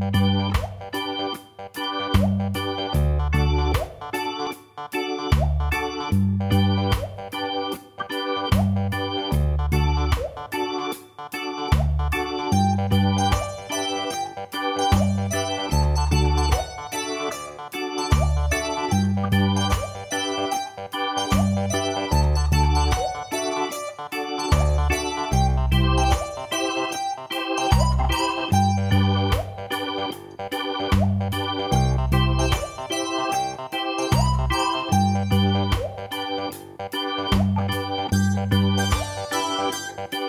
Thank you. Bye.